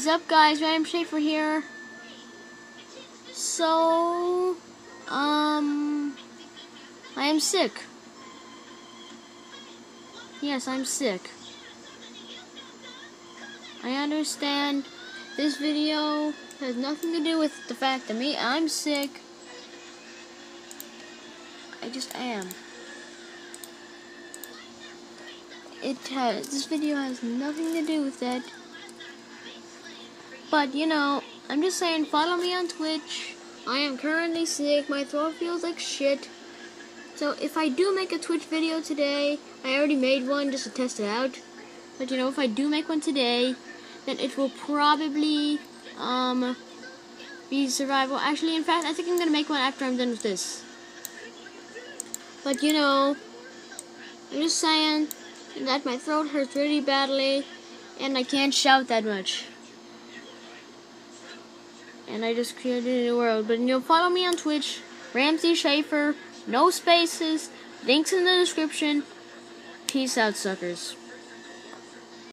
What's up, guys? Ramsey Schaefer here. So, um, I am sick. Yes, I'm sick. I understand this video has nothing to do with the fact that me, I'm sick. I just am. It has, this video has nothing to do with that. But, you know, I'm just saying, follow me on Twitch. I am currently sick. My throat feels like shit. So if I do make a Twitch video today, I already made one just to test it out. But you know, if I do make one today, then it will probably um be survival. Actually, in fact, I think I'm gonna make one after I'm done with this. But you know, I'm just saying that my throat hurts really badly, and I can't shout that much and I just created a new world. But you know, follow me on Twitch, Ramsey Schaefer, no spaces, links in the description. Peace out, suckers.